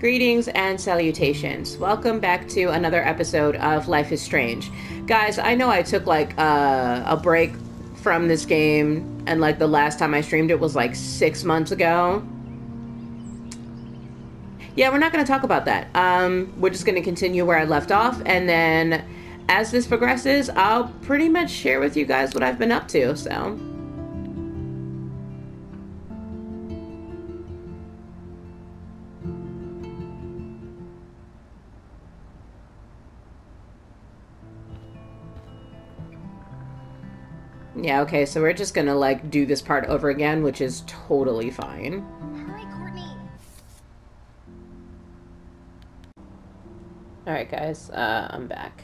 Greetings and salutations. Welcome back to another episode of Life is Strange. Guys, I know I took like uh, a break from this game, and like the last time I streamed it was like six months ago. Yeah, we're not going to talk about that. Um, we're just going to continue where I left off, and then as this progresses, I'll pretty much share with you guys what I've been up to, so. Yeah, okay, so we're just gonna like do this part over again, which is totally fine. Hurry, Courtney. Alright, guys, uh, I'm back.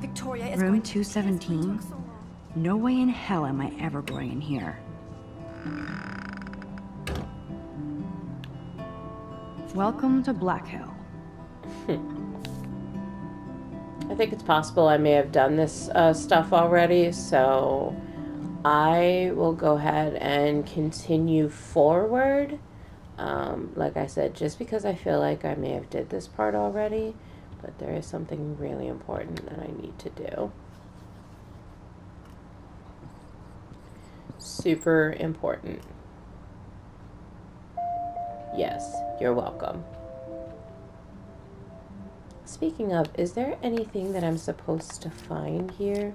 Victoria is Room going to- 217? Took so. No way in hell am I ever going in here. Welcome to Black Hill. I think it's possible I may have done this uh, stuff already, so I will go ahead and continue forward. Um, like I said, just because I feel like I may have did this part already, but there is something really important that I need to do. Super important. Yes, you're welcome. Speaking of, is there anything that I'm supposed to find here?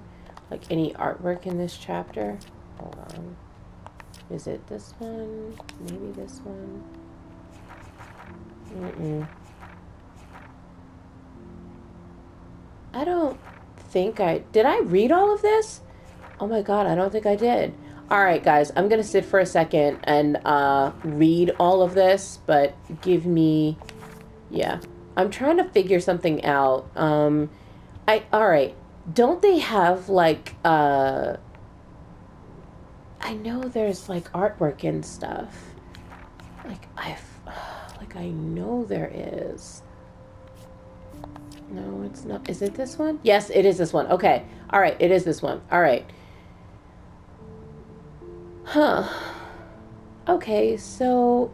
Like any artwork in this chapter? Hold on. Is it this one? Maybe this one? Mm-mm. I don't think I... Did I read all of this? Oh my god, I don't think I did. Alright, guys, I'm gonna sit for a second and uh, read all of this, but give me... Yeah. I'm trying to figure something out. Um, I all right. Don't they have like uh? I know there's like artwork and stuff. Like I've, like I know there is. No, it's not. Is it this one? Yes, it is this one. Okay. All right. It is this one. All right. Huh. Okay. So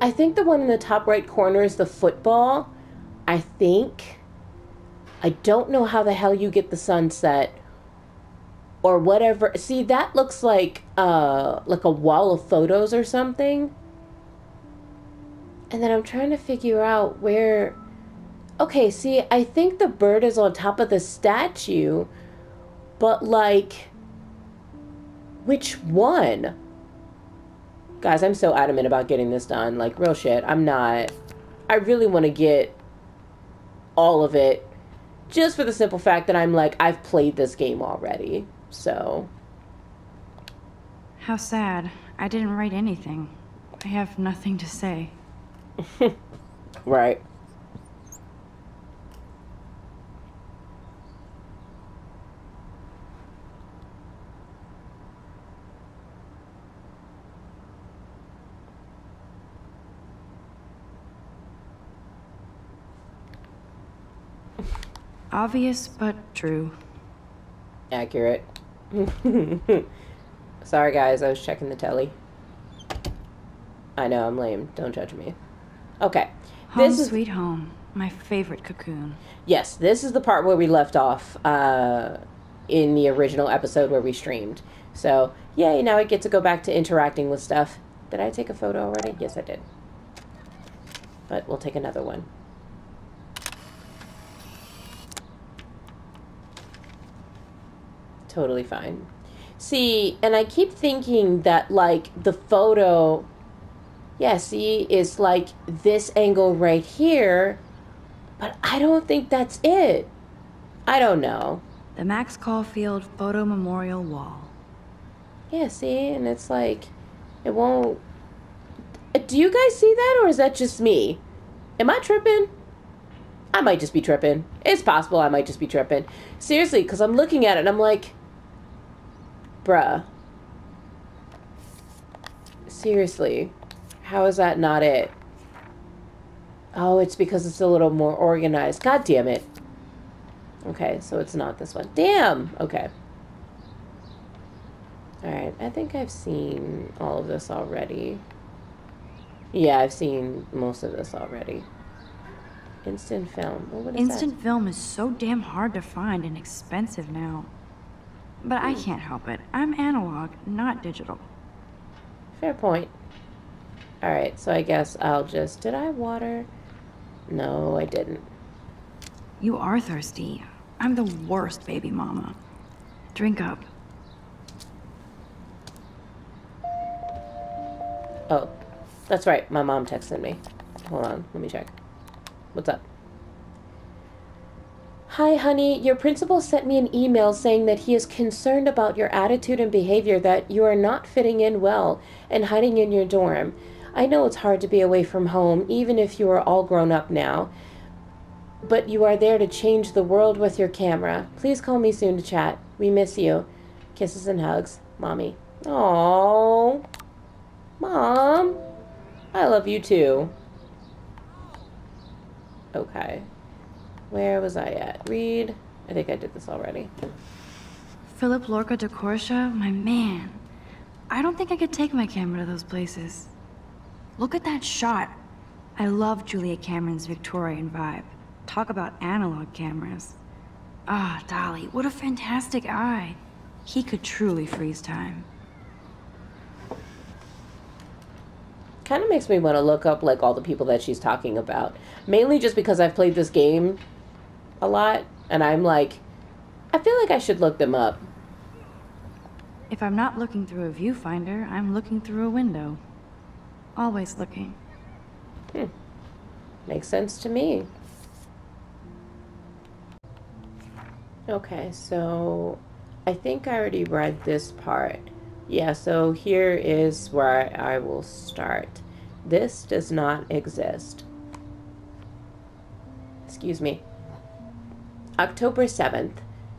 I think the one in the top right corner is the football. I think. I don't know how the hell you get the sunset or whatever. See, that looks like uh like a wall of photos or something. And then I'm trying to figure out where Okay, see, I think the bird is on top of the statue, but like which one? Guys, I'm so adamant about getting this done. Like, real shit. I'm not. I really want to get all of it just for the simple fact that I'm like, I've played this game already. So, How sad. I didn't write anything. I have nothing to say. right. Obvious but true. Accurate. Sorry, guys. I was checking the telly. I know, I'm lame. Don't judge me. Okay. Home This is sweet home. My favorite cocoon. Yes, this is the part where we left off uh, in the original episode where we streamed. So, yay, now I get to go back to interacting with stuff. Did I take a photo already? Yes, I did. But we'll take another one. Totally fine. See, and I keep thinking that, like, the photo, yeah, see, is like this angle right here but I don't think that's it. I don't know. The Max Caulfield Photo Memorial Wall. Yeah, see, and it's like, it won't. Do you guys see that, or is that just me? Am I tripping? I might just be tripping. It's possible I might just be tripping. Seriously, because I'm looking at it and I'm like, bruh. Seriously, how is that not it? Oh, it's because it's a little more organized. God damn it. Okay, so it's not this one. Damn. Okay. Alright, I think I've seen all of this already. Yeah, I've seen most of this already. Instant film. Well, Instant that? film is so damn hard to find and expensive now. But I hmm. can't help it. I'm analog, not digital. Fair point. Alright, so I guess I'll just. Did I water? No, I didn't. You are thirsty. I'm the worst baby mama. Drink up. Oh, that's right. My mom texted me. Hold on, let me check. What's up? Hi, honey. Your principal sent me an email saying that he is concerned about your attitude and behavior, that you are not fitting in well and hiding in your dorm. I know it's hard to be away from home, even if you are all grown up now, but you are there to change the world with your camera. Please call me soon to chat. We miss you. Kisses and hugs. Mommy. Aww. Mom, I love you too. Okay. Where was I at? Read. I think I did this already. Philip-Lorca diCorcia, my man. I don't think I could take my camera to those places. Look at that shot. I love Julia Cameron's Victorian vibe. Talk about analog cameras. Ah, Dolly, what a fantastic eye. He could truly freeze time. Kind of makes me want to look up like all the people that she's talking about. Mainly just because I've played this game a lot and I'm like I feel like I should look them up. If I'm not looking through a viewfinder, I'm looking through a window. Always looking. Hmm. Makes sense to me. Okay, so I think I already read this part. Yeah, so here is where I will start. This does not exist. Excuse me. October 7th.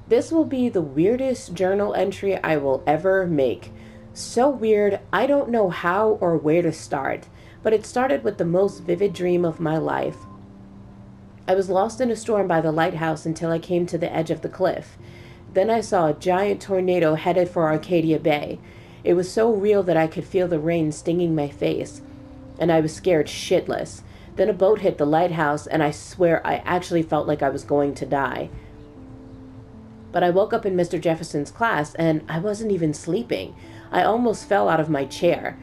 This will be the weirdest journal entry I will ever make. So weird, I don't know how or where to start, but it started with the most vivid dream of my life. I was lost in a storm by the lighthouse until I came to the edge of the cliff. Then I saw a giant tornado headed for Arcadia Bay. It was so real that I could feel the rain stinging my face, and I was scared shitless. Then a boat hit the lighthouse, and I swear I actually felt like I was going to die. But I woke up in Mr. Jefferson's class, and I wasn't even sleeping. I almost fell out of my chair.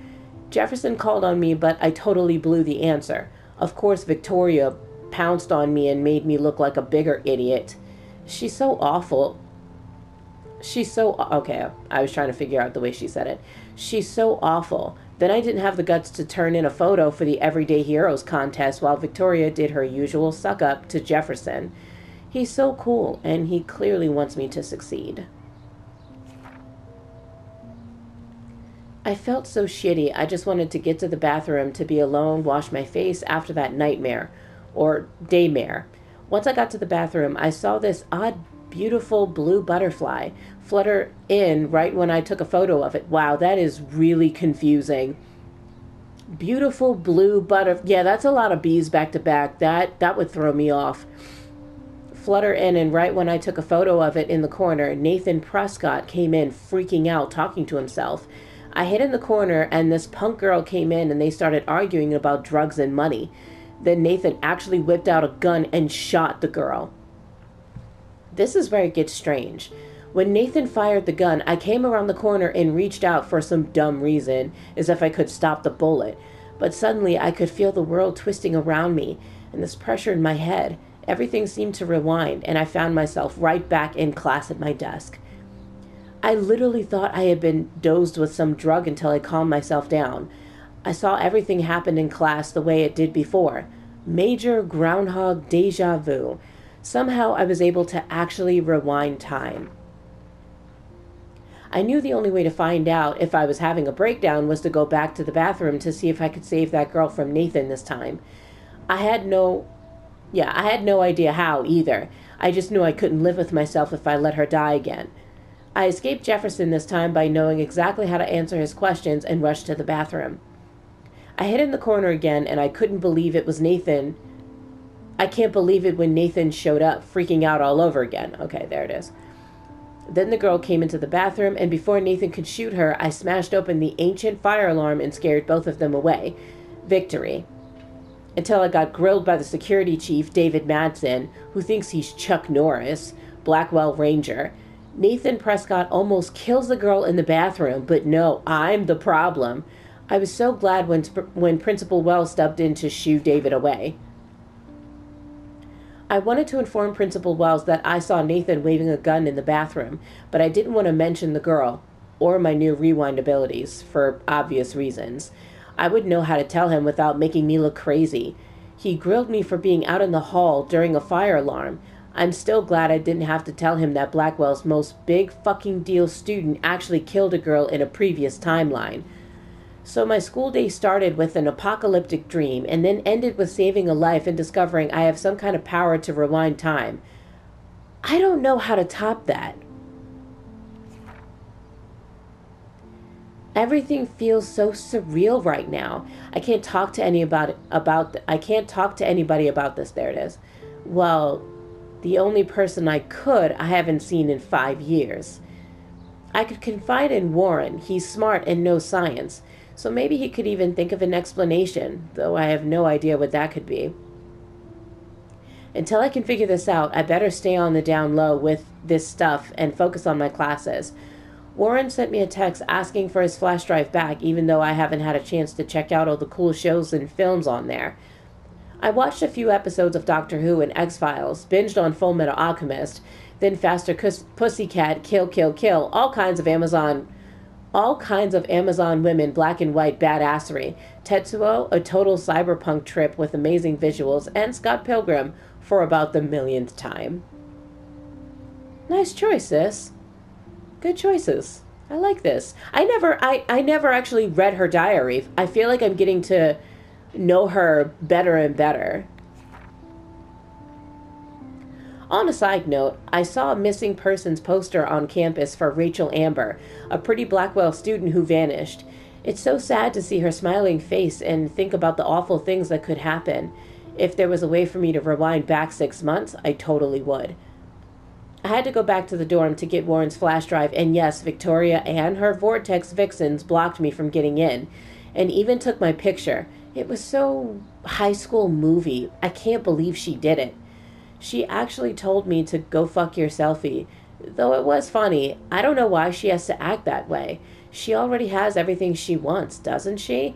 Jefferson called on me, but I totally blew the answer. Of course, Victoria pounced on me and made me look like a bigger idiot. She's so awful. She's so okay. I was trying to figure out the way she said it. She's so awful. Then I didn't have the guts to turn in a photo for the Everyday Heroes contest while Victoria did her usual suck up to Jefferson. He's so cool, and he clearly wants me to succeed. I felt so shitty. I just wanted to get to the bathroom to be alone, wash my face after that nightmare or daymare. Once I got to the bathroom, I saw this odd, beautiful blue butterfly flutter in right when I took a photo of it. Wow, that is really confusing. Beautiful blue butter. Yeah, that's a lot of bees back to back. That that would throw me off. Flutter in, and right when I took a photo of it in the corner, Nathan Prescott came in, freaking out, talking to himself. I hid in the corner, and this punk girl came in, and they started arguing about drugs and money. Then Nathan actually whipped out a gun and shot the girl. This is where it gets strange. When Nathan fired the gun, I came around the corner and reached out for some dumb reason, as if I could stop the bullet. But suddenly I could feel the world twisting around me, and this pressure in my head. Everything seemed to rewind, and I found myself right back in class at my desk. I literally thought I had been dozed with some drug until I calmed myself down. I saw everything happen in class the way it did before. Major groundhog deja vu. Somehow I was able to actually rewind time. I knew the only way to find out if I was having a breakdown was to go back to the bathroom to see if I could save that girl from Nathan this time. I had no. Yeah, I had no idea how either. I just knew I couldn't live with myself if I let her die again. I escaped Jefferson this time by knowing exactly how to answer his questions and rushed to the bathroom. I hid in the corner again and I couldn't believe it was Nathan. I can't believe it when Nathan showed up, freaking out all over again. Okay, there it is. Then the girl came into the bathroom, and before Nathan could shoot her, I smashed open the ancient fire alarm and scared both of them away. Victory. Until I got grilled by the security chief, David Madsen, who thinks he's Chuck Norris, Blackwell Ranger. Nathan Prescott almost kills the girl in the bathroom, but no, I'm the problem. I was so glad when, when Principal Wells stepped in to shoo David away. I wanted to inform Principal Wells that I saw Nathan waving a gun in the bathroom, but I didn't want to mention the girl or my new rewind abilities for obvious reasons. I wouldn't know how to tell him without making me look crazy. He grilled me for being out in the hall during a fire alarm. I'm still glad I didn't have to tell him that Blackwell's most big fucking deal student actually killed a girl in a previous timeline. So my school day started with an apocalyptic dream and then ended with saving a life and discovering I have some kind of power to rewind time. I don't know how to top that. Everything feels so surreal right now. I can't talk to any about about I can't talk to anybody about this. There it is. Well, the only person I could I haven't seen in 5 years. I could confide in Warren. He's smart and knows science. So maybe he could even think of an explanation, though I have no idea what that could be. Until I can figure this out, I better stay on the down low with this stuff and focus on my classes. Warren sent me a text asking for his flash drive back, even though I haven't had a chance to check out all the cool shows and films on there. I watched a few episodes of Doctor Who and X Files, binged on Full Metal Alchemist, then Faster Pussycat, Kill Kill Kill, all kinds of Amazon all kinds of Amazon women black and white badassery, Tetsuo, a total cyberpunk trip with amazing visuals, and Scott Pilgrim for about the millionth time. Nice choice, sis. Good choices. I like this. I never I, I never actually read her diary. I feel like I'm getting to know her better and better. On a side note, I saw a missing persons poster on campus for Rachel Amber, a pretty Blackwell student who vanished. It's so sad to see her smiling face and think about the awful things that could happen. If there was a way for me to rewind back six months, I totally would. I had to go back to the dorm to get Warren's flash drive, and yes, Victoria and her Vortex vixens blocked me from getting in, and even took my picture. It was so high school movie. I can't believe she did it. She actually told me to go fuck your selfie. Though it was funny, I don't know why she has to act that way. She already has everything she wants, doesn't she?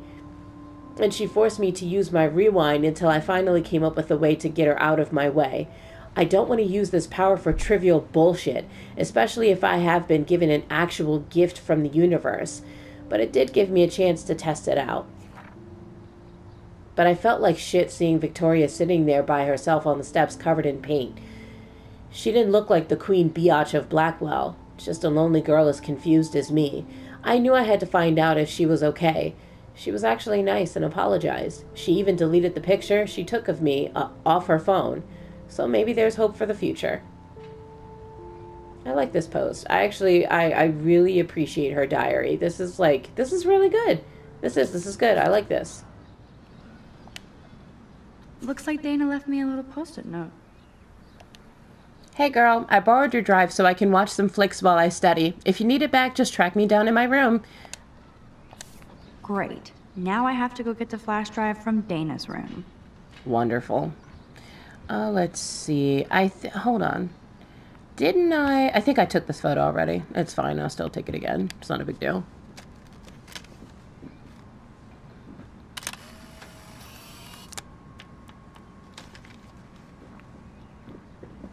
And she forced me to use my rewind until I finally came up with a way to get her out of my way. I don't want to use this power for trivial bullshit, especially if I have been given an actual gift from the universe. But it did give me a chance to test it out but I felt like shit seeing Victoria sitting there by herself on the steps covered in paint. She didn't look like the Queen Biatch of Blackwell, just a lonely girl as confused as me. I knew I had to find out if she was okay. She was actually nice and apologized. She even deleted the picture she took of me uh, off her phone. So maybe there's hope for the future. I like this post. I actually I, I really appreciate her diary. This is like this is really good. This is this is good. I like this. Looks like Dana left me a little post-it note. Hey girl, I borrowed your drive so I can watch some flicks while I study. If you need it back, just track me down in my room. Great. Now I have to go get the flash drive from Dana's room. Wonderful. Uh, let's see. I th- hold on. Didn't I? I think I took this photo already. It's fine. I'll still take it again. It's not a big deal.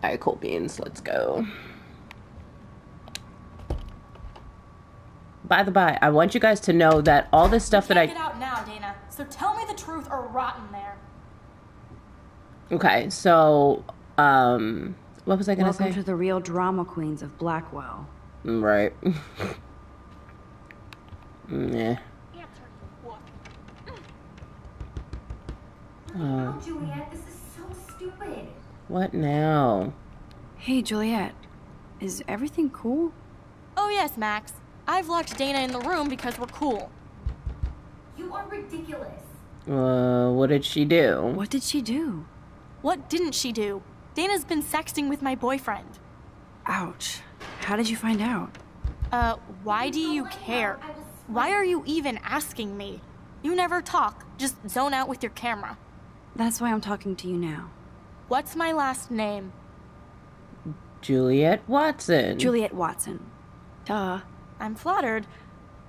Alright, cool beans. Let's go. By the by, I want you guys to know that all this stuff that I get out now, Dana. So tell me the truth or rot in there. Okay, so um what was I gonna Welcome say? to the real drama queens of Blackwell. Mm, Right. yeah. Uh, Juliet, this is so stupid. What now? Hey, Juliet. Is everything cool? Oh yes, Max. I've locked Dana in the room because we're cool. You are ridiculous. Uh, what did she do? What did she do? What didn't she do? Dana's been sexting with my boyfriend. Ouch. How did you find out? Uh, why do you care? Why are you even asking me? You never talk, just zone out with your camera. That's why I'm talking to you now. What's my last name? Juliet Watson. Juliet Watson. Duh. I'm flattered.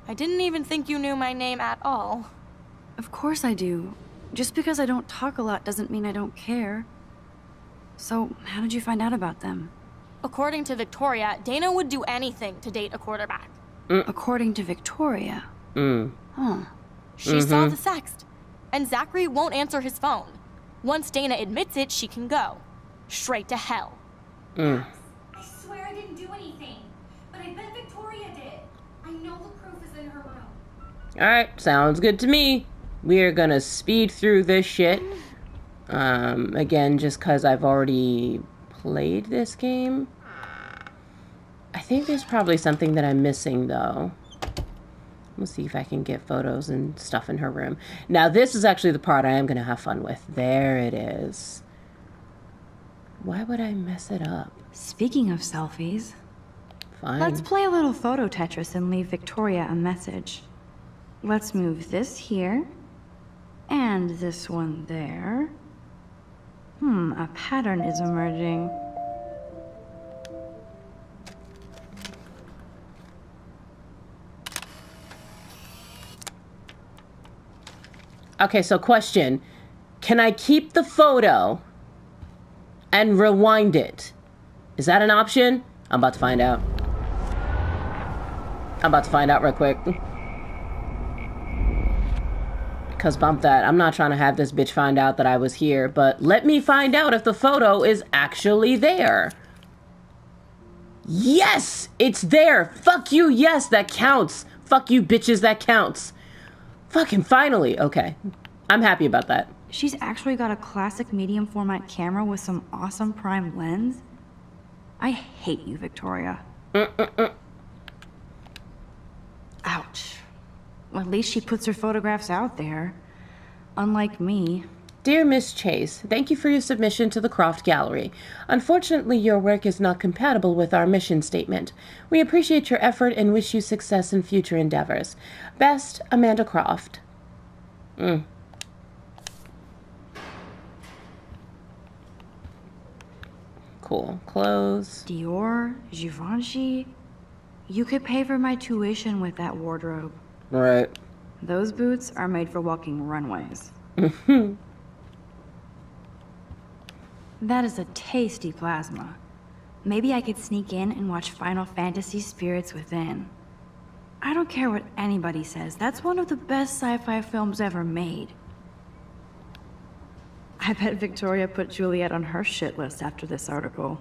I didn't even think you knew my name at all. Of course I do. Just because I don't talk a lot doesn't mean I don't care. So, how did you find out about them? According to Victoria, Dana would do anything to date a quarterback. According to Victoria. Mm. Huh. She saw the sext. And Zachary won't answer his phone. Once Dana admits it, she can go. Straight to hell. Mm. I swear I didn't do anything. But I bet Victoria did. I know the proof is in her room. Alright, sounds good to me. We are gonna speed through this shit. Um, again, just because I've already played this game. I think there's probably something that I'm missing, though. Let's see if I can get photos and stuff in her room. Now, this is actually the part I am going to have fun with. There it is. Why would I mess it up? Speaking of selfies, Fine. let's play a little photo Tetris and leave Victoria a message. Let's move this here, and this one there. Hmm, a pattern is emerging. Okay, so question. Can I keep the photo and rewind it? Is that an option? I'm about to find out. I'm about to find out real quick. Because bump that. I'm not trying to have this bitch find out that I was here, but let me find out if the photo is actually there. Yes! It's there! Fuck you, yes, that counts! Fuck you, bitches, that counts! Fucking finally. Okay. I'm happy about that. She's actually got a classic medium format camera with some awesome prime lens. I hate you, Victoria. Ouch. Well, at least she puts her photographs out there. Unlike me. Dear Miss Chase, thank you for your submission to the Croft Gallery. Unfortunately, your work is not compatible with our mission statement. We appreciate your effort and wish you success in future endeavors. Best, Amanda Croft. Mm. Cool. Clothes. Dior, Givenchy. You could pay for my tuition with that wardrobe. Right. Those boots are made for walking runways. that is a tasty plasma. Maybe I could sneak in and watch Final Fantasy Spirits Within. I don't care what anybody says, that's one of the best sci fi films ever made. I bet Victoria put Juliet on her shit list after this article.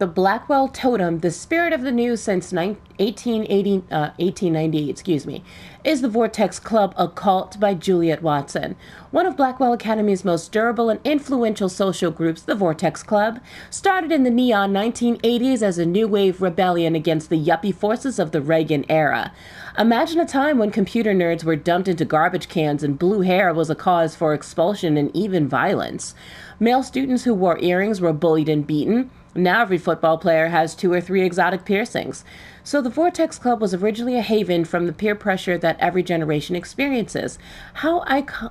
The Blackwell Totem, the spirit of the news since 1880, uh, 1898, excuse me, is the Vortex Club, Occult by Juliet Watson. One of Blackwell Academy's most durable and influential social groups, the Vortex Club, started in the neon 1980s as a new wave rebellion against the yuppie forces of the Reagan era. Imagine a time when computer nerds were dumped into garbage cans and blue hair was a cause for expulsion and even violence. Male students who wore earrings were bullied and beaten. Now every football player has two or three exotic piercings. So the Vortex Club was originally a haven from the peer pressure that every generation experiences. How,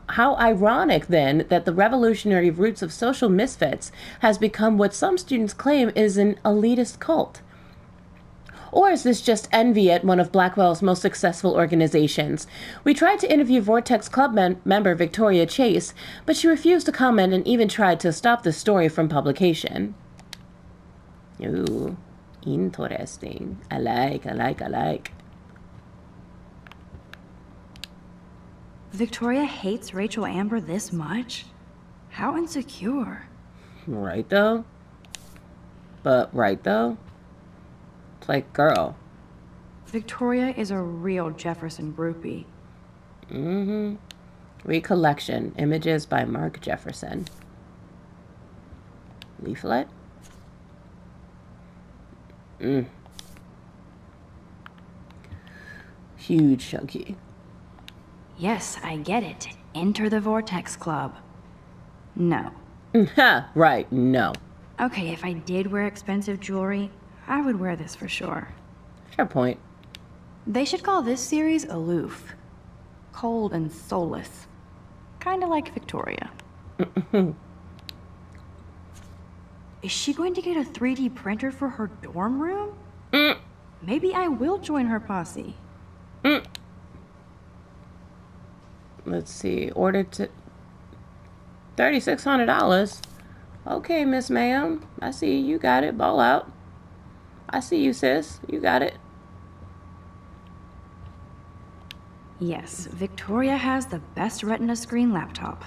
how ironic, then, that the revolutionary roots of social misfits has become what some students claim is an elitist cult. Or is this just envy at one of Blackwell's most successful organizations? We tried to interview Vortex Club mem- member Victoria Chase, but she refused to comment and even tried to stop the story from publication. Ooh, interesting. I like, I like, I like. Victoria hates Rachel Amber this much? How insecure. Right though? But right though? It's like, girl. Victoria is a real Jefferson groupie. Mm-hmm. Recollection. Images by Mark Jefferson. Leaflet. Mm. Huge chunky. Yes, I get it. Enter the Vortex Club. No. Ha, right, no. Okay, if I did wear expensive jewelry, I would wear this for sure. Fair point. They should call this series Aloof. Cold and soulless. Kinda like Victoria. Is she going to get a 3D printer for her dorm room? Mm. Maybe I will join her posse. Mm. Let's see. Ordered to $3,600. Okay, Miss Ma'am. I see you. You got it. Ball out. I see you, sis. You got it. Yes, Victoria has the best Retina screen laptop.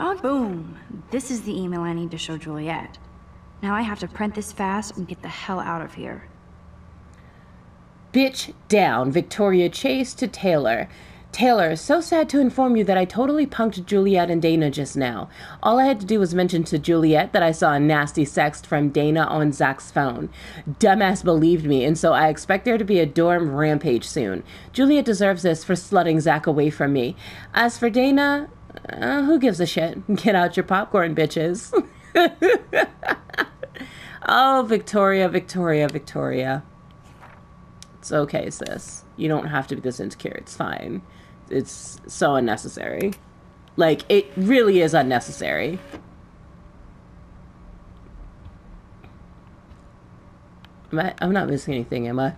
Oh, boom! This is the email I need to show Juliet. Now I have to print this fast and get the hell out of here. Bitch down, Victoria Chase to Taylor. Taylor, so sad to inform you that I totally punked Juliet and Dana just now. All I had to do was mention to Juliet that I saw a nasty sext from Dana on Zach's phone. Dumbass believed me, and so I expect there to be a dorm rampage soon. Juliet deserves this for slutting Zach away from me. As for Dana, uh, who gives a shit? Get out your popcorn, bitches. oh, Victoria, Victoria, Victoria. It's okay, sis. You don't have to be this insecure. It's fine. It's so unnecessary. Like, it really is unnecessary. Am I, I'm not missing anything, am I?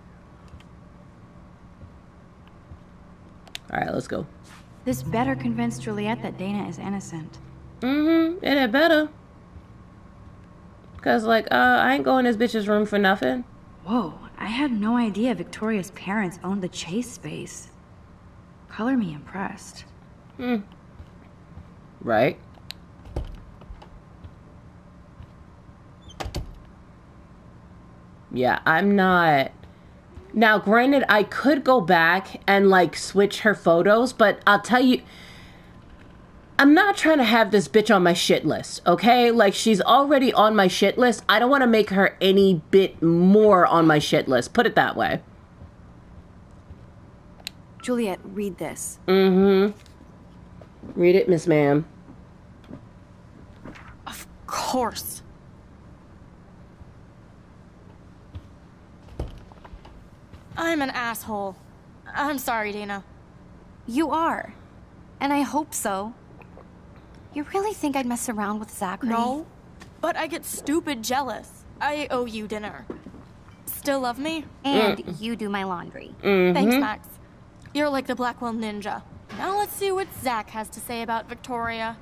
Alright, let's go. This better convince Juliet that Dana is innocent. Mm-hmm. It better. Cause like, uh, I ain't going in this bitch's room for nothing. Whoa, I had no idea Victoria's parents owned the chase space. Color me impressed. Hmm. Right. Yeah, I'm not. Now, granted, I could go back and like switch her photos, but I'll tell you, I'm not trying to have this bitch on my shit list, okay? Like, she's already on my shit list. I don't want to make her any bit more on my shit list. Put it that way. Juliet, read this. Mm hmm. Read it, Miss Ma'am. Of course. I'm an asshole. I'm sorry, Dana. You are. And I hope so. You really think I'd mess around with Zachary? No, but I get stupid jealous. I owe you dinner. Still love me? And mm. you do my laundry. Mm-hmm. Thanks, Max. You're like the Blackwell Ninja. Now let's see what Zach has to say about Victoria.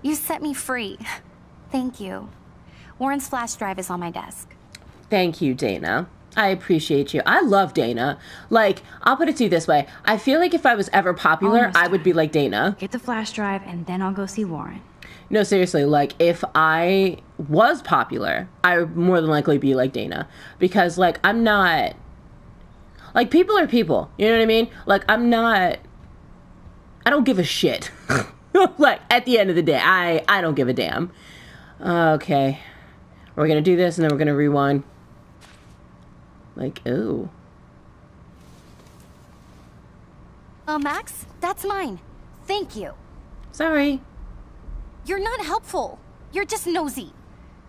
You set me free. Thank you. Warren's flash drive is on my desk. Thank you, Dana. I appreciate you. I love Dana. Like, I'll put it to you this way. I feel like if I was ever popular, Almost I would be like Dana. Get the flash drive and then I'll go see Warren. No, seriously, like if I was popular, I would more than likely be like Dana. Because like I'm not like people are people. You know what I mean? Like I'm not I don't give a shit. like at the end of the day, I I don't give a damn. Okay. We're gonna do this and then we're gonna rewind. Like, ooh. Oh, Max, that's mine. Thank you. Sorry. You're not helpful. You're just nosy.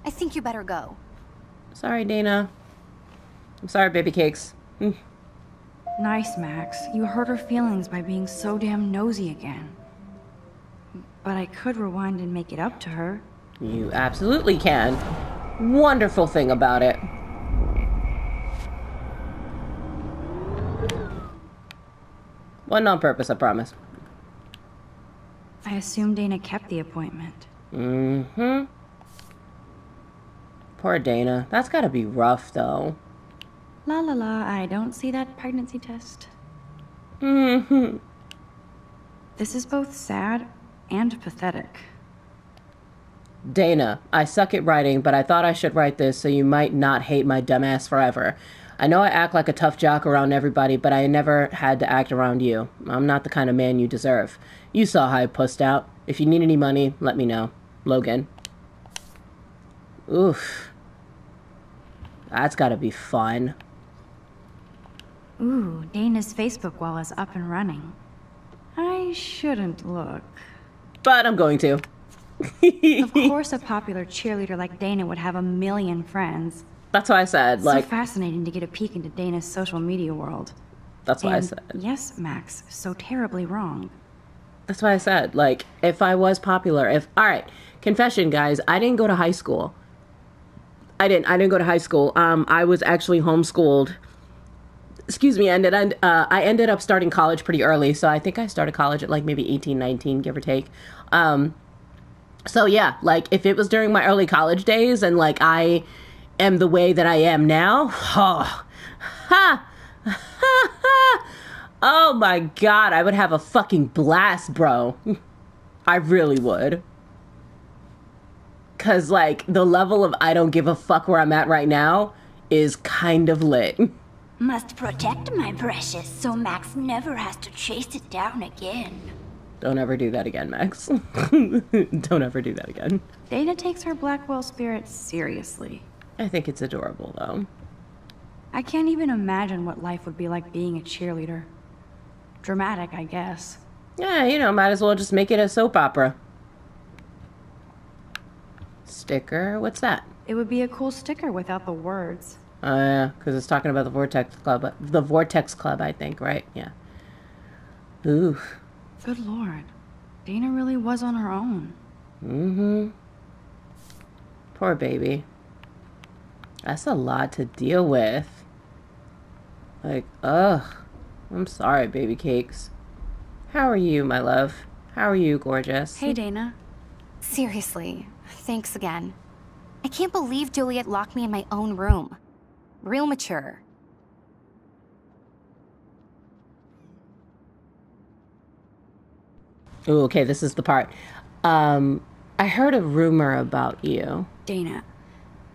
I think you better go. Sorry, Dana. I'm sorry, baby cakes. Mm. Nice, Max. You hurt her feelings by being so damn nosy again. But I could rewind and make it up to her. You absolutely can. Wonderful thing about it. Wasn't on purpose, I promise. I assume Dana kept the appointment. Mm-hmm. Poor Dana. That's gotta be rough, though. La la la, I don't see that pregnancy test. Mm-hmm. This is both sad and pathetic. Dana, I suck at writing, but I thought I should write this so you might not hate my dumbass forever. I know I act like a tough jock around everybody, but I never had to act around you. I'm not the kind of man you deserve. You saw how I pussed out. If you need any money, let me know. Logan. Oof. That's gotta be fun. Ooh, Dana's Facebook wall is up and running. I shouldn't look. But I'm going to. of course, a popular cheerleader like Dana would have a million friends. That's why I said, like, so fascinating to get a peek into Dana's social media world. that's why I said. yes, Max, so terribly wrong. That's why I said, like, if I was popular, if all right, confession, guys, I didn't go to high school. I didn't. I didn't go to high school. Um, I was actually homeschooled. Excuse me. And then uh, I ended up starting college pretty early, so I think I started college at like maybe 18, 19, give or take. Um, so yeah, like if it was during my early college days, and like I am the way that I am now, oh, ha, ha, ha. Oh my god, I would have a fucking blast, bro. I really would. Cause like the level of I don't give a fuck where I'm at right now is kind of lit. Must protect my precious so Max never has to chase it down again. Don't ever do that again, Max. don't ever do that again. Dana takes her Blackwell spirit seriously. I think it's adorable though. I can't even imagine what life would be like being a cheerleader. Dramatic, I guess. Yeah, you know, might as well just make it a soap opera. Sticker? What's that? It would be a cool sticker without the words. Oh yeah, because it's talking about the Vortex Club. The Vortex Club, I think, right? Yeah. Ooh. Good lord. Dana really was on her own. Mm-hmm. Poor baby. That's a lot to deal with. Like, ugh. I'm sorry, baby cakes. How are you, my love? How are you, gorgeous? Hey, Dana. Seriously, thanks again. I can't believe Juliet locked me in my own room. Real mature. Ooh, okay, this is the part. Um, I heard a rumor about you. Dana,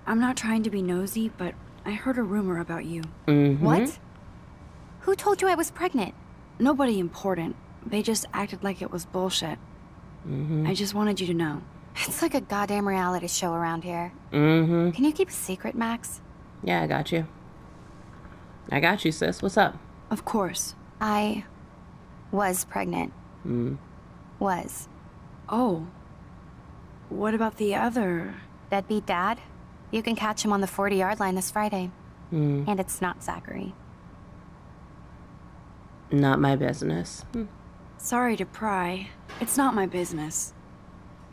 I'm not trying to be nosy, but I heard a rumor about you. Mm-hmm. What? Who told you I was pregnant? Nobody important. They just acted like it was bullshit. I just wanted you to know. It's like a goddamn reality show around here. Mm-hmm. Can you keep a secret, Max? Yeah, I got you. I got you, sis. What's up? Of course. I was pregnant. Mm. Was. Oh. What about the other? Deadbeat dad? You can catch him on the 40 yard line this Friday. Mm. And it's not Zachary. Not my business. Hmm. Sorry to pry. It's not my business.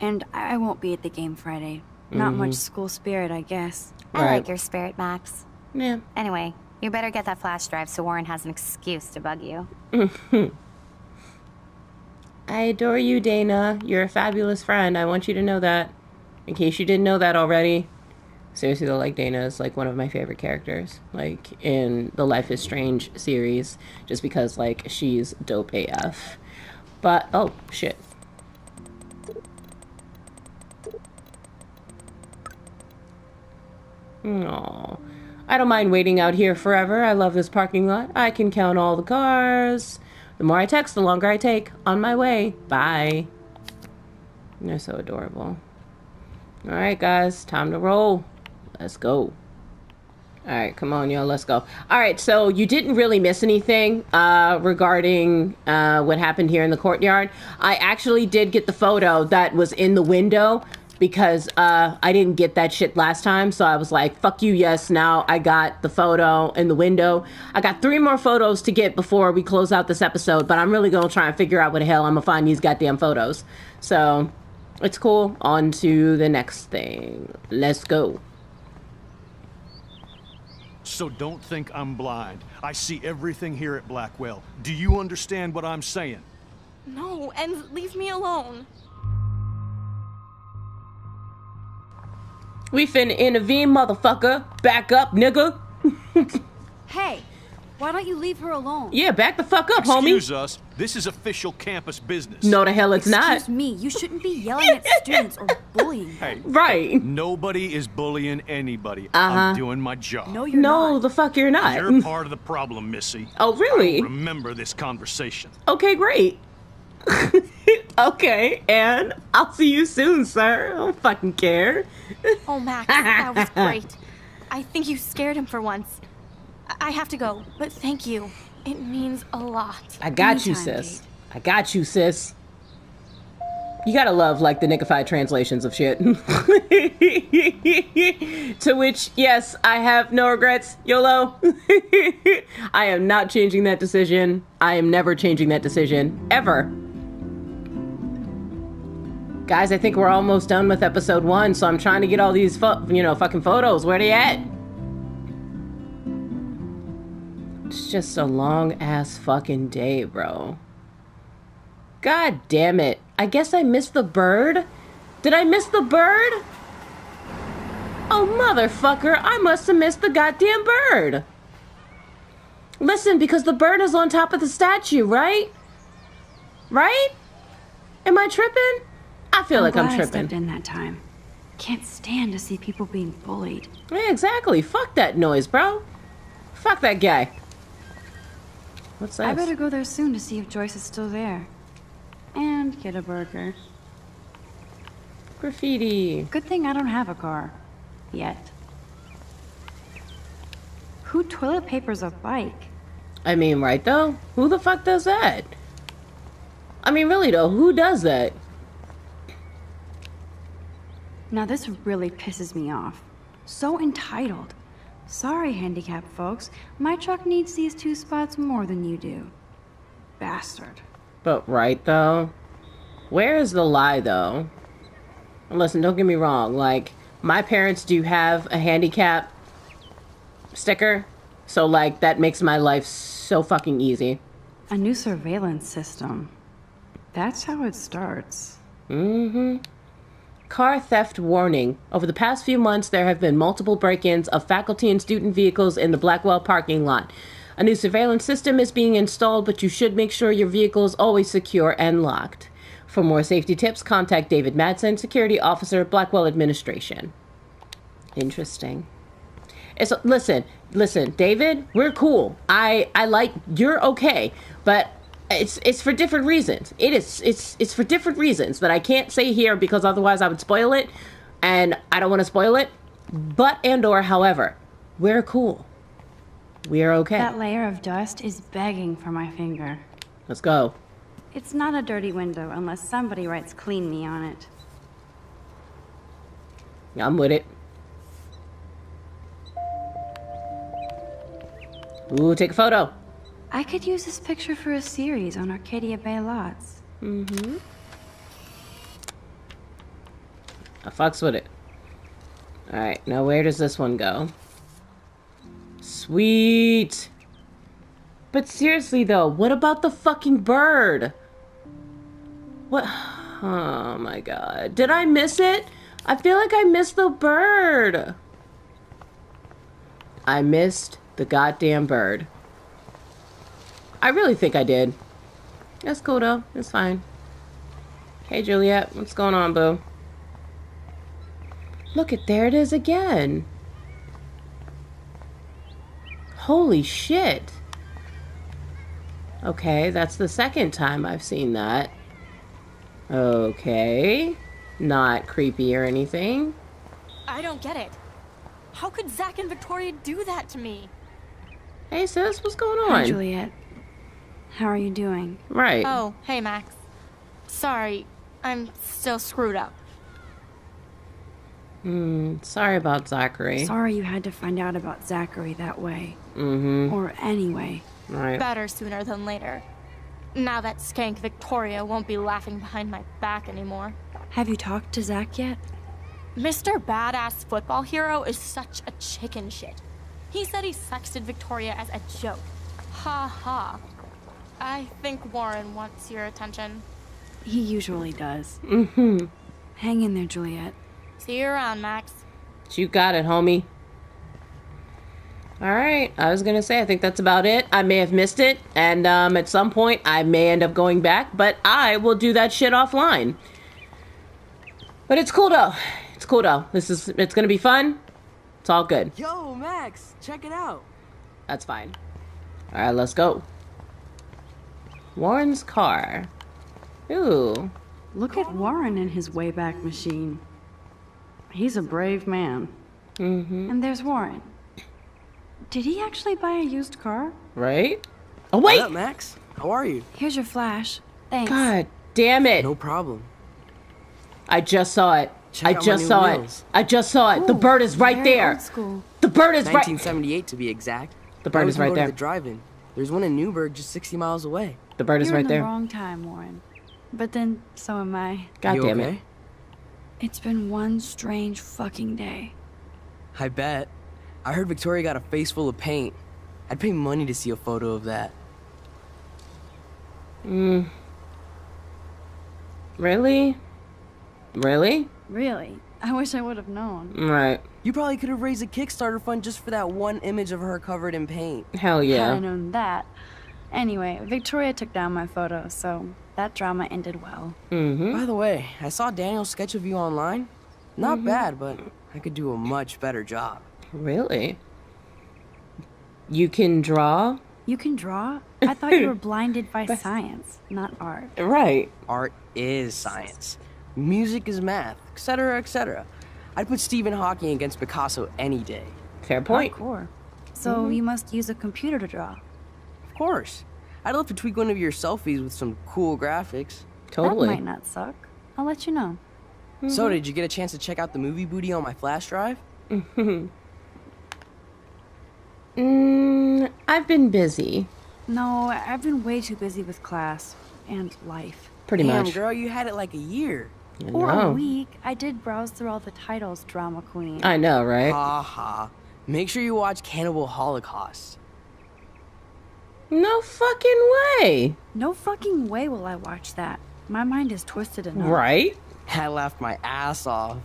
And I I won't be at the game Friday. Not much school spirit, I guess. I Right. like your spirit, Max. Yeah. Anyway, you better get that flash drive so Warren has an excuse to bug you. I adore you, Dana. You're a fabulous friend. I want you to know that. In case you didn't know that already. Seriously though, like Dana is like one of my favorite characters. Like in the Life is Strange series. Just because like she's dope AF. But oh shit. Aww. I don't mind waiting out here forever. I love this parking lot. I can count all the cars. The more I text, the longer I take. On my way. Bye. They're so adorable. All right, guys, time to roll. Let's go. All right, come on, y'all. Let's go. All right, so you didn't really miss anything uh, regarding uh, what happened here in the courtyard. I actually did get the photo that was in the window because uh, I didn't get that shit last time. So I was like, fuck you, yes. Now I got the photo in the window. I got three more photos to get before we close out this episode, but I'm really going to try and figure out what the hell I'm going to find these goddamn photos. So it's cool. On to the next thing. Let's go. So don't think I'm blind. I see everything here at Blackwell. Do you understand what I'm saying? No, and leave me alone. We finna intervene, motherfucker. Back up, nigga. Hey, why don't you leave her alone? Yeah, back the fuck up, homie. Excuse us. This is official campus business. No, the hell it's not. Excuse me, you shouldn't be yelling at students or bullying. Hey, Right. nobody is bullying anybody. Uh-huh. I'm doing my job. No, you're No, not. the fuck you're not. You're part of the problem, Missy. Oh, really? Remember this conversation. Okay, great. okay, and I'll see you soon, sir. I don't fucking care. Oh, Max, that was great. I think you scared him for once. I have to go, but thank you. It means a lot. I got you, Anytime, sis. I got you, sis. You gotta love like the nickified translations of shit. to which, yes, I have no regrets. YOLO. I am not changing that decision. I am never changing that decision. Ever. Guys, I think we're almost done with episode one, so I'm trying to get all these, fo- you know, fucking photos. Where they at? It's just a long ass fucking day, bro. God damn it. I guess I missed the bird? Did I miss the bird? Oh, motherfucker, I must have missed the goddamn bird. Listen, because the bird is on top of the statue, right? Right? Am I tripping? I feel like I'm glad I tripping. stepped in that time. Can't stand to see people being bullied. Yeah, exactly. Fuck that noise, bro. Fuck that guy. What's that? I better go there soon to see if Joyce is still there. And get a burger. Graffiti. Good thing I don't have a car. Yet. Who toilet papers a bike? I mean, right though? Who the fuck does that? I mean, really though, who does that? Now this really pisses me off. So entitled. Sorry, handicapped folks. My truck needs these two spots more than you do. Bastard. But right though? Where is the lie though? And listen, don't get me wrong, like, my parents do have a handicap sticker, so like that makes my life so fucking easy. A new surveillance system. That's how it starts. Mm-hmm. Car theft warning. Over the past few months, there have been multiple break ins of faculty and student vehicles in the Blackwell parking lot. A new surveillance system is being installed, but you should make sure your vehicle is always secure and locked. For more safety tips, contact David Madsen, Security Officer, Blackwell Administration. Interesting. It's listen, listen, David, we're cool. I I like you're okay, but it's it's for different reasons. It is it's it's for different reasons that I can't say here because otherwise I would spoil it, and I don't want to spoil it. But and or however, we're cool. We're okay. That layer of dust is begging for my finger. Let's go. It's not a dirty window unless somebody writes clean me on it. I'm with it. Ooh, take a photo. I could use this picture for a series on Arcadia Bay lots. Mm-hmm. I fucks with it. Alright, now where does this one go? Sweet! But seriously though, what about the fucking bird? What? Oh my god. Did I miss it? I feel like I missed the bird. I missed the goddamn bird. I really think I did. That's cool though. It's fine. Hey Juliet, what's going on, boo? Look at there it is again. Holy shit. Okay, that's the second time I've seen that. Okay. Not creepy or anything. I don't get it. How could Zach and Victoria do that to me? Hey sis, what's going on? Hi, Juliet. How are you doing? Right. Oh, hey, Max. Sorry, I'm still screwed up. Hmm, sorry about Zachary. Sorry you had to find out about Zachary that way. Mm-hmm. Or anyway. Right. Better sooner than later. Now that skank Victoria won't be laughing behind my back anymore. Have you talked to Zach yet? Mr. Badass Football Hero is such a chicken shit. He said he sexted Victoria as a joke. Ha ha. I think Warren wants your attention. He usually does. Mm-hmm. Hang in there, Juliet. See you around, Max. You got it, homie. All right, I was gonna say I think that's about it. I may have missed it, and um, at some point I may end up going back, but I will do that shit offline. But it's cool though. It's cool though. This is it's gonna be fun. It's all good. Yo, Max, check it out. That's fine. All right, let's go. Warren's car. Ooh. Look at Warren in his Wayback Machine. He's a brave man. Mm-hmm. And there's Warren. Did he actually buy a used car? Right? Oh wait! What up, Max? How are you? Here's your flash. Thanks. God damn it! No problem. I just saw it. Check I just saw wheels. it. I just saw it. the bird is right there. The bird is right. 1978 to be exact. The bird is can right there. The drive-in. There's one in Newburgh, just 60 miles away. The bird is You're right in the there. wrong time, Warren. But then so am I. God You damn okay? it. It's been one strange fucking day. I bet. I heard Victoria got a face full of paint. I'd pay money to see a photo of that. Mm. Really? Really? Really? I wish I would have known. Right. You probably could have raised a Kickstarter fund just for that one image of her covered in paint. Hell yeah. Had I yeah. known that. Anyway, Victoria took down my photo, so that drama ended well. Mm-hmm. By the way, I saw Daniel's sketch of you online. Not Mm-hmm. bad, but I could do a much better job. Really? You can draw? You can draw? I thought you were blinded by science, not art. Right. Art is science. Music is math, etc., etc. I'd put Stephen Hawking against Picasso any day. Fair point. Hardcore. So you must use a computer to draw. Of course. I'd love to tweak one of your selfies with some cool graphics. Totally. That might not suck. I'll let you know. So, did you get a chance to check out the movie booty on my flash drive? Mm, I've been busy. No, I've been way too busy with class and life. Pretty Damn, much. girl, you had it like a year. I Or a week. I did browse through all the titles, Drama Queen. I know, right? Ha ha. Make sure you watch Cannibal Holocaust. No fucking way. No fucking way will I watch that. My mind is twisted enough. Right? I laughed my ass off.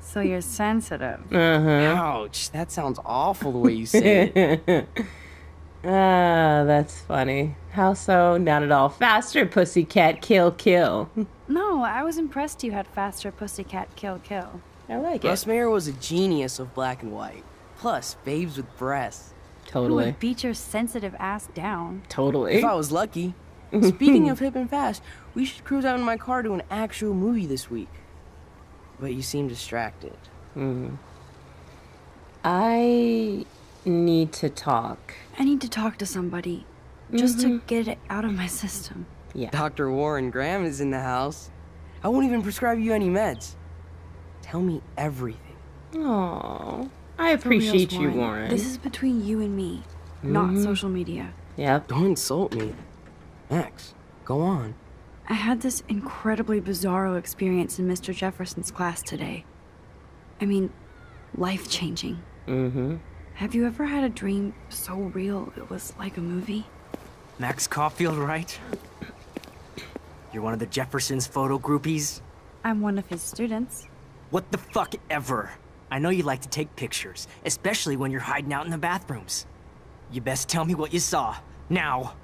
So you're sensitive. Uh-huh. Ouch, that sounds awful the way you say it. Ah, that's funny. How so? Not at all. Faster, pussycat, kill, kill. No, I was impressed you had faster pussycat kill kill. I like Russ it. Meyer was a genius of black and white. Plus, babes with breasts. Who Totally. would beat your sensitive ass down? Totally. If I was lucky. Speaking of hip and fast, we should cruise out in my car to an actual movie this week. But you seem distracted. Hmm. I need to talk. I need to talk to somebody. Just to mm-hmm. get it out of my system. Yeah. Dr. Warren Graham is in the house. I won't even prescribe you any meds. Tell me everything. Oh, I For reals, appreciate you, Warren. This is between you and me, not social media. Yep. Don't insult me. Max, go on. I had this incredibly bizarro experience in Mr. Jefferson's class today. I mean, life changing. Mm-hmm. Have you ever had a dream so real it was like a movie? Max Caulfield, right? You're one of the Jefferson's photo groupies? I'm one of his students. What the fuck ever? I know you like to take pictures, especially when you're hiding out in the bathrooms. You best tell me what you saw. Now.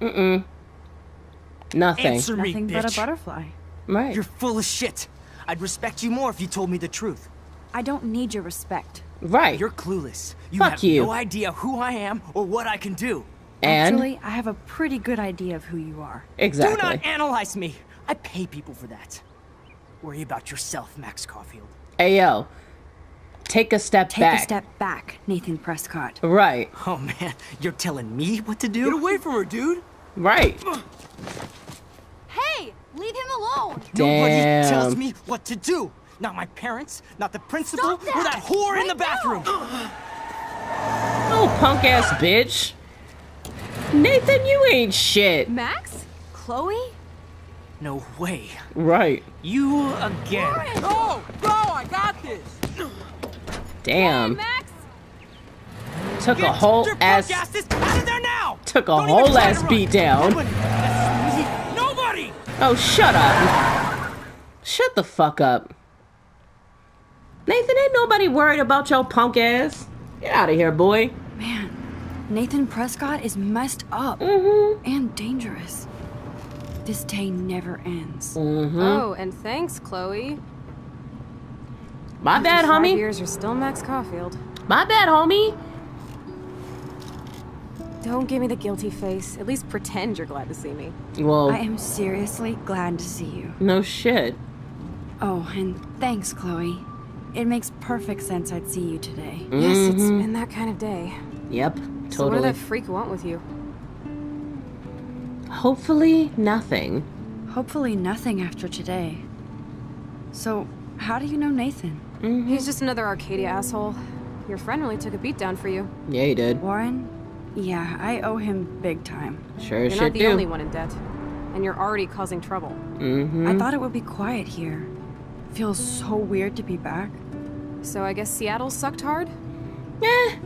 Mm-mm. Nothing. Answer me, Nothing bitch. but a butterfly. Right. You're full of shit. I'd respect you more if you told me the truth. I don't need your respect. right. You're clueless. You Fuck have you. no idea who I am or what I can do. And Actually, I have a pretty good idea of who you are. exactly. Do not analyze me. I pay people for that. Worry about yourself, Max Caulfield. Ayo. Take a step Take back. a step back, Nathan Prescott. Right. Oh man, you're telling me what to do? Get away from her, dude! Right. Hey, leave him alone. Nobody tells me what to do. Not my parents, not the principal, Stop or that that whore in the bathroom. Oh, punk ass bitch. Nathan, you ain't shit. Max? Chloe? No way. Right. You again. No! Bro, I got this! Damn. Max? Took a whole ass. asses out of there now! Took a Don't whole try to ass run. beat down. Nobody. Nobody. Oh, shut up. Shut the fuck up. Nathan, ain't nobody worried about your punk ass. Get out of here, boy. Man, Nathan Prescott is messed up Mm-hmm. and dangerous. This day never ends. Mm-hmm. Oh, and thanks, Chloe. My bad, Five homie. years are still Max Caulfield. My bad, homie. Don't give me the guilty face. At least pretend you're glad to see me. Well, I am seriously glad to see you. no shit. Oh, and thanks, Chloe. It makes perfect sense I'd see you today. Yes, it's been that kind of day. Yep, So what totally. did that freak want with you? Hopefully, nothing. Hopefully, nothing after today. So, how do you know Nathan? He's just another Arcadia asshole. Your friend really took a beat down for you. Yeah, he did. Warren? Yeah, I owe him big time. Sure You're as not the do. only one in debt. And you're already causing trouble. Mm-hmm. I thought it would be quiet here. Feels so weird to be back. So I guess Seattle sucked hard? Eh.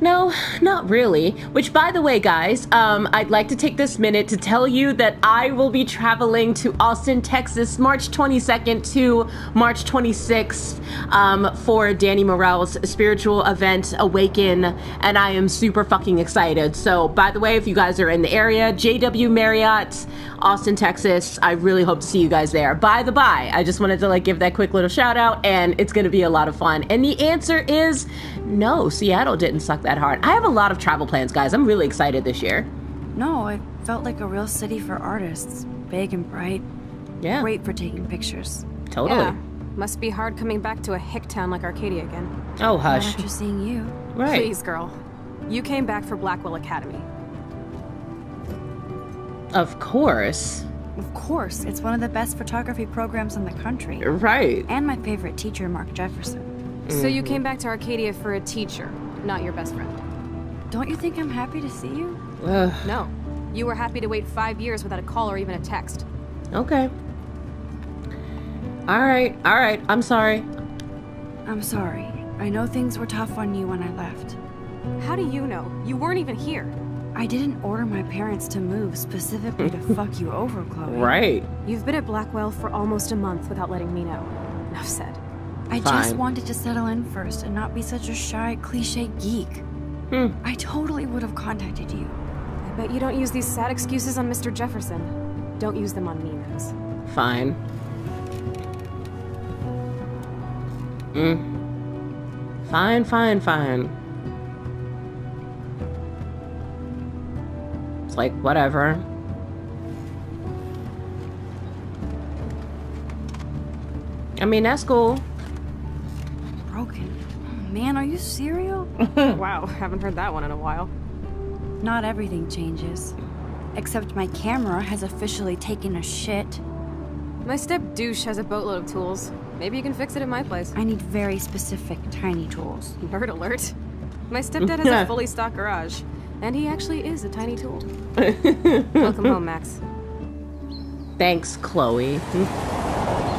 No, not really. Which, by the way, guys, um, I'd like to take this minute to tell you that I will be traveling to Austin, Texas, March 22nd to March 26th um, for Danny Morell's spiritual event, Awaken, and I am super fucking excited. So, by the way, if you guys are in the area, JW Marriott, Austin, Texas, I really hope to see you guys there. By the by, I just wanted to like give that quick little shout out, and it's gonna be a lot of fun. And the answer is no, Seattle didn't suck that hard. I have a lot of travel plans, guys. I'm really excited this year. No, it felt like a real city for artists. Big and bright. Yeah. Great for taking pictures. Totally. Yeah. Must be hard coming back to a hick town like Arcadia again. Oh, Not hush. after seeing you. Right. Please, girl. You came back for Blackwell Academy. Of course. Of course, it's one of the best photography programs in the country. Right. And my favorite teacher, Mark Jefferson. So you mm-hmm. came back to Arcadia for a teacher, not your best friend. Don't you think I'm happy to see you? Ugh. No. You were happy to wait five years without a call or even a text. Okay. All right. All right. I'm sorry. I'm sorry. I know things were tough on you when I left. How do you know? You weren't even here. I didn't order my parents to move specifically to fuck you over, Chloe. Right. You've been at Blackwell for almost a month without letting me know. Enough said. I just wanted to settle in first and not be such a shy, cliche geek. Hmm. I totally would have contacted you. I bet you don't use these sad excuses on Mr. Jefferson. Don't use them on me, Max. Fine. Mm. Fine, fine, fine. It's like, whatever. I mean, that's cool. Broken. Oh, man, are you serial? wow, haven't heard that one in a while. Not everything changes. Except my camera has officially taken a shit. My step douche has a boatload of tools. Maybe you can fix it at my place. I need very specific, tiny tools. Nerd alert. My stepdad has a fully stocked garage, and he actually is a tiny tool. Welcome home, Max. Thanks, Chloe.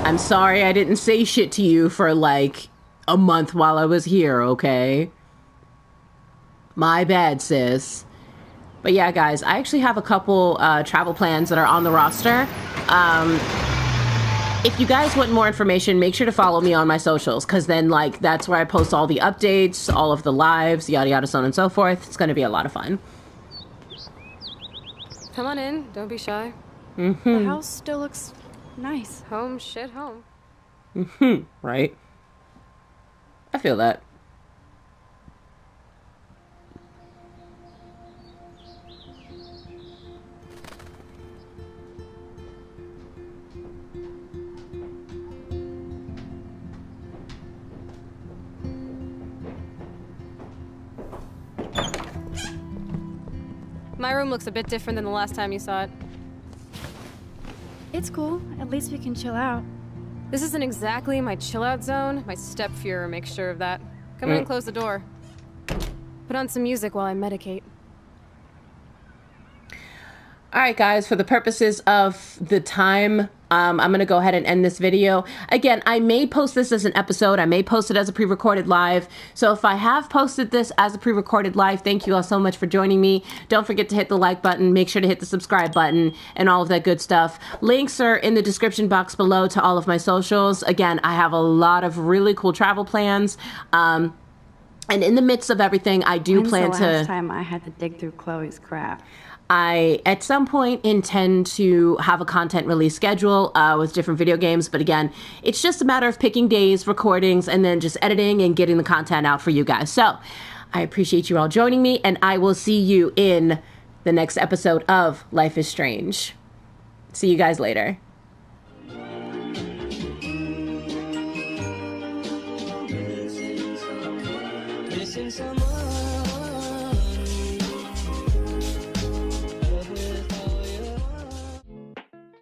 I'm sorry I didn't say shit to you for like a month while I was here, okay? My bad, sis. But yeah, guys, I actually have a couple uh, travel plans that are on the roster. Um, if you guys want more information, make sure to follow me on my socials, because then, like, that's where I post all the updates, all of the lives, yada yada, so on and so forth. It's going to be a lot of fun. Come on in. Don't be shy. The house still looks nice. Home, shit, home. Hmm, right? I feel that. My room looks a bit different than the last time you saw it. It's cool. At least we can chill out. This isn't exactly my chill out zone. My step Fuhrer makes sure of that. Come in and uh. close the door. Put on some music while I medicate. All right, guys, for the purposes of the time, um, I'm going to go ahead and end this video. Again, I may post this as an episode. I may post it as a pre recorded live. So if I have posted this as a pre recorded live, thank you all so much for joining me. Don't forget to hit the like button. Make sure to hit the subscribe button and all of that good stuff. Links are in the description box below to all of my socials. Again, I have a lot of really cool travel plans. Um, and in the midst of everything, I do plan to. last time I had to dig through Chloe's crap? I at some point intend to have a content release schedule uh, with different video games, but again, it's just a matter of picking days, recordings, and then just editing and getting the content out for you guys. So I appreciate you all joining me, and I will see you in the next episode of Life is Strange. See you guys later.